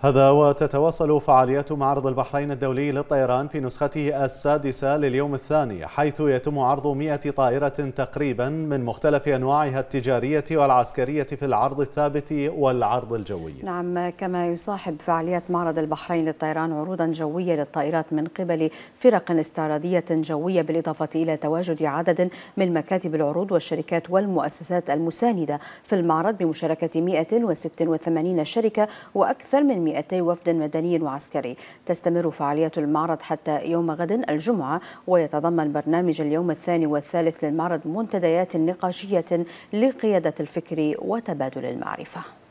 هذا وتتواصل فعاليات معرض البحرين الدولي للطيران في نسخته السادسة لليوم الثاني حيث يتم عرض 100 طائرة تقريبا من مختلف أنواعها التجارية والعسكرية في العرض الثابت والعرض الجوي. نعم كما يصاحب فعاليات معرض البحرين للطيران عروضا جوية للطائرات من قبل فرق استعراضية جوية بالإضافة إلى تواجد عدد من مكاتب العروض والشركات والمؤسسات المساندة في المعرض بمشاركة 186 شركة وأكثر من 200 وفد مدني وعسكري. تستمر فعاليات المعرض حتى يوم غد الجمعة ويتضمن برنامج اليوم الثاني والثالث للمعرض منتديات نقاشية لقيادة الفكر وتبادل المعرفة.